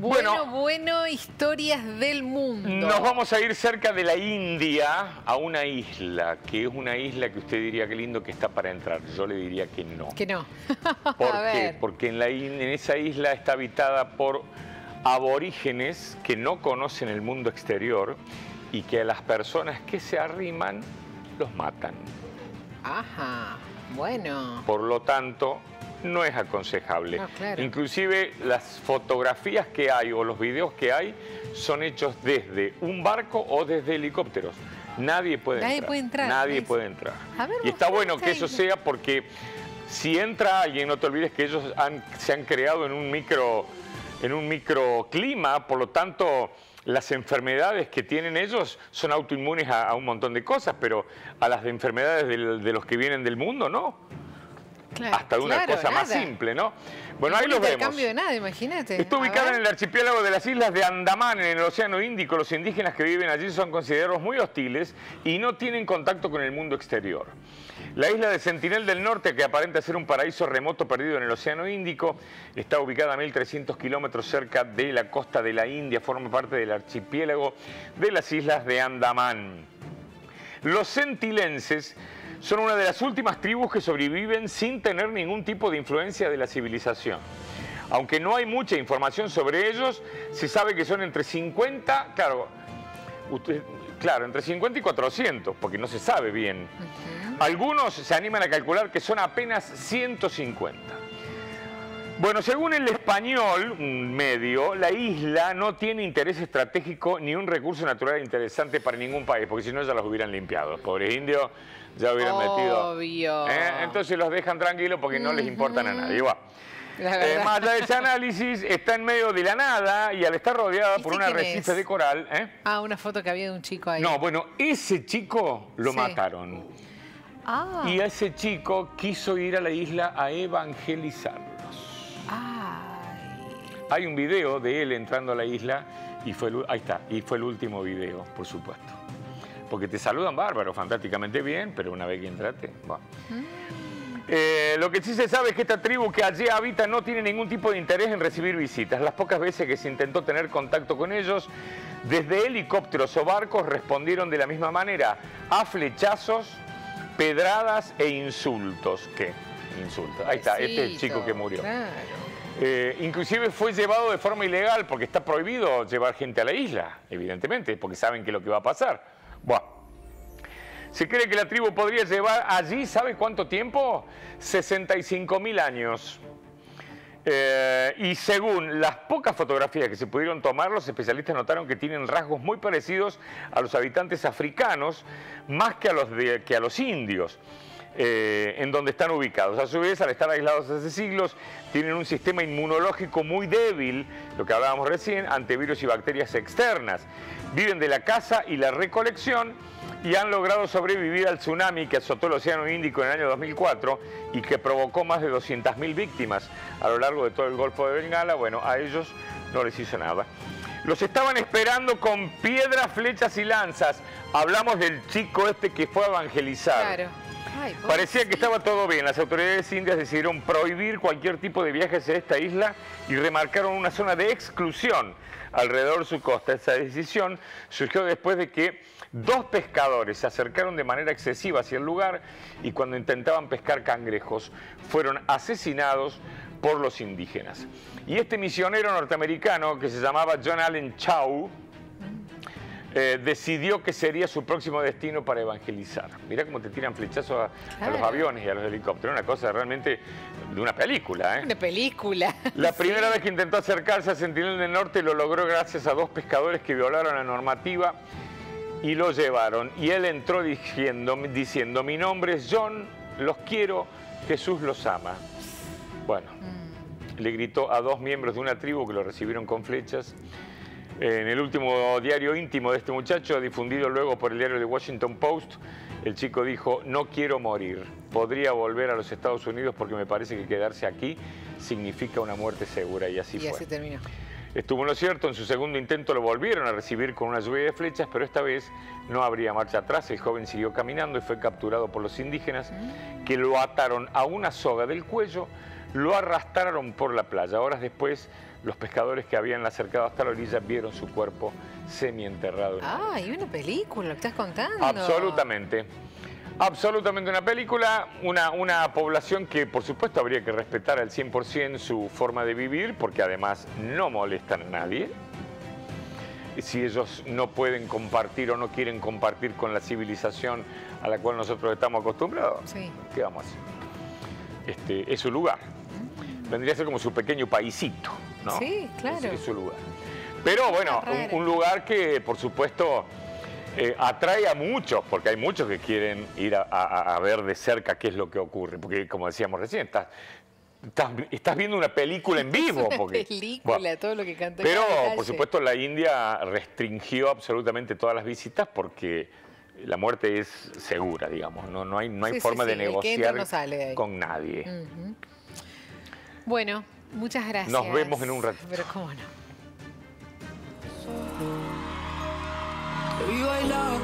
no historias del mundo. Nos vamos a ir cerca de la India a una isla, que es una isla que usted diría que lindo que está para entrar. Yo le diría que no. Que no. ¿Por A qué? ver. Porque en, la en esa isla está habitada por aborígenes que no conocen el mundo exterior y que a las personas que se arriman los matan. Ajá. Bueno. Por lo tanto, no es aconsejable. No, claro. Inclusive las fotografías que hay o los videos que hay son hechos desde un barco o desde helicópteros. Nadie puede Nadie entrar. puede entrar, Nadie puede entrar. Ver, y está bueno que eso sea porque si entra alguien, no te olvides que ellos han- se han creado en un micro en un microclima, por lo tanto las enfermedades que tienen ellos son autoinmunes a, a un montón de cosas, pero a las de enfermedades del- de los que vienen del mundo, no Claro, hasta de una claro, cosa más simple, ¿no? Bueno, ahí Ningún los vemos. intercambio de nada, imagínate. Está ubicada en el archipiélago de las islas de Andamán, en el Océano Índico. Los indígenas que viven allí son considerados muy hostiles y no tienen contacto con el mundo exterior. La isla de Sentinel del Norte, que aparenta ser un paraíso remoto perdido en el Océano Índico, está ubicada a 1.300 kilómetros cerca de la costa de la India. Forma parte del archipiélago de las islas de Andamán. Los centilenses son una de las últimas tribus que sobreviven sin tener ningún tipo de influencia de la civilización. Aunque no hay mucha información sobre ellos, se sabe que son entre 50, claro, usted- claro, entre 50 y 400, porque no se sabe bien. Algunos se animan a calcular que son apenas 150. Bueno, según el español, un medio, la isla no tiene interés estratégico ni un recurso natural interesante para ningún país, porque si no ya los hubieran limpiado. Los pobres indios ya hubieran metido. Obvio. ¿eh? Entonces los dejan tranquilos porque no les importan a nadie. La Eh, más allá de ese análisis, está en medio de la nada y al estar rodeada por un ¿Este quién arrecife de coral. ¿eh? Ah, una foto que había de un chico ahí. No, bueno, ese chico lo Sí. mataron. Ah. Y ese chico quiso ir a la isla a evangelizarlos. Ay. Hay un video de él entrando a la isla y fue el, ahí está, y fue el último video, por supuesto. Porque te saludan bárbaro, fantásticamente bien, pero una vez que entraste, va. Eh, lo que sí se sabe es que esta tribu que allí habita no tiene ningún tipo de interés en recibir visitas. Las pocas veces que se intentó tener contacto con ellos, desde helicópteros o barcos respondieron de la misma manera, a flechazos, pedradas e insultos. ¿Qué? Insultos. Ahí está, este es el chico que murió. Claro. Eh, inclusive fue llevado de forma ilegal porque está prohibido llevar gente a la isla, evidentemente, porque saben que lo que va a pasar. Buah. Se cree que la tribu podría llevar allí, ¿sabe cuánto tiempo? 65 mil años. Eh, y según las pocas fotografías que se pudieron tomar, los especialistas notaron que tienen rasgos muy parecidos a los habitantes africanos, más que a los, que a los indios. Eh, en donde están ubicados. A su vez, al estar aislados hace siglos, tienen un sistema inmunológico muy débil, lo que hablábamos recién, ante virus y bacterias externas. Viven de la caza y la recolección y han logrado sobrevivir al tsunami que azotó el Océano Índico en el año 2004 y que provocó más de 200.000 víctimas a lo largo de todo el Golfo de Bengala. Bueno, a ellos no les hizo nada. Los estaban esperando con piedras, flechas y lanzas. Hablamos del chico este que fue a evangelizar. Claro. Ay, Parecía que estaba todo bien. Las autoridades indias decidieron prohibir cualquier tipo de viajes a esta isla y remarcaron una zona de exclusión alrededor de su costa. Esa decisión surgió después de que dos pescadores se acercaron de manera excesiva hacia el lugar y cuando intentaban pescar cangrejos fueron asesinados por los indígenas. Y este misionero norteamericano que se llamaba John Allen Chow, eh, decidió que sería su próximo destino para evangelizar. Mirá cómo te tiran flechazos a, a los aviones y a los helicópteros. Una cosa realmente de una película. ¿eh? Una película. La primera vez que intentó acercarse a Sentinel del Norte lo logró gracias a dos pescadores que violaron la normativa y lo llevaron. Y él entró diciendo, diciendo mi nombre es John, los quiero, Jesús los ama. Bueno, le gritó a dos miembros de una tribu que lo recibieron con flechas. En el último diario íntimo de este muchacho, difundido luego por el diario The Washington Post, el chico dijo, no quiero morir, podría volver a los Estados Unidos porque me parece que quedarse aquí significa una muerte segura y así y fue. así terminó. Estuvo en lo cierto, en su segundo intento lo volvieron a recibir con una lluvia de flechas, pero esta vez no habría marcha atrás. El joven siguió caminando y fue capturado por los indígenas que lo ataron a una soga del cuello, lo arrastraron por la playa. Horas después Los pescadores que habían acercado hasta la orilla vieron su cuerpo semienterrado. en Ah, y una película, lo que estás contando. Absolutamente. Absolutamente una película, una, una población que por supuesto habría que respetar al 100% su forma de vivir, porque además no molestan a nadie. Si ellos no pueden compartir o no quieren compartir con la civilización a la cual nosotros estamos acostumbrados, Sí. ¿qué vamos a hacer? Este, es su lugar. Vendría a ser como su pequeño paisito, ¿no? Sí, claro. Es, es su lugar. Pero bueno, un, un lugar que por supuesto eh, atrae a muchos, porque hay muchos que quieren ir a, a- a ver de cerca qué es lo que ocurre. Porque como decíamos recién, estás, estás, estás viendo una película en vivo. Una porque, película, Bueno, todo lo que canta. pero, por supuesto, la India restringió absolutamente todas las visitas porque la muerte es segura, digamos. No, no hay, no hay Sí, forma sí, de negociar no con nadie. Ujú. Bueno, muchas gracias. Nos vemos en un ratito. Pero cómo no.